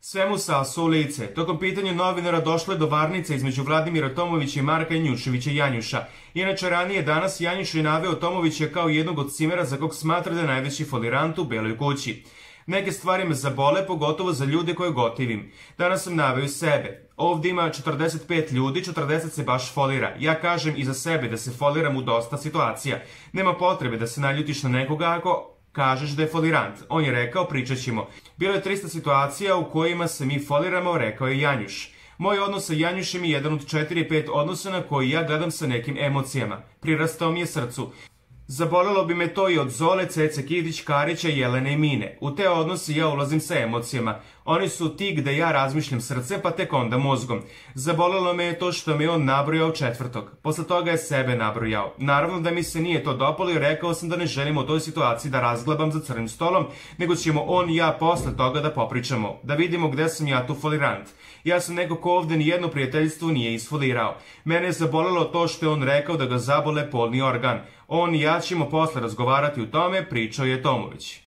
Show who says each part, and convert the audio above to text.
Speaker 1: Svemu sa su lice. Tokom pitanja novinara je do varnice između Vladimira Tomovića i Marka Njuševića Janjuša. Inače, ranije danas Janjuš je naveo Tomovića kao jednog od cimera za kog smatra da je najveći folirant u Beloj kući. Neke stvari me zabole, pogotovo za ljude koje gotivim. Danas sam naveo sebe. Ovde ima 45 ljudi, 40 se baš folira. Ja kažem i za sebe da se foliram u dosta situacija. Nema potrebe da se naljutiš na nekoga ako kažeš da je folirant. On je rekao, pričat ćemo. Bilo je 300 situacija u kojima se mi foliramo, rekao je Janjuš. Moj odnos sa Janjušem je jedan od 4-5 odnosa na koji ja gledam sa nekim emocijama. Prirastao mi je srcu. Zabolelo bi me to i od Zole, Cece Kidić, Karića, Jelene i Mine. U te odnose ja ulazim sa emocijama. Oni su ti gde ja razmišljam srce, pa tek onda mozgom. Zabolelo me je to što me on nabrojao četvrtog. Posle toga je sebe nabrojao. Naravno da mi se nije to dopalo i rekao sam da ne želim u toj situaciji da razglabam za crnim stolom, nego ćemo on i ja posle toga da popričamo. Da vidimo gde sam ja tu folirant. Ja sam neko ko ovde nijedno prijateljstvo nije isfolirao. Mene je zabolelo to što je on rekao da ga zabole polni organ. On i ja ćemo posle razgovarati u tome, pričao je Tomović.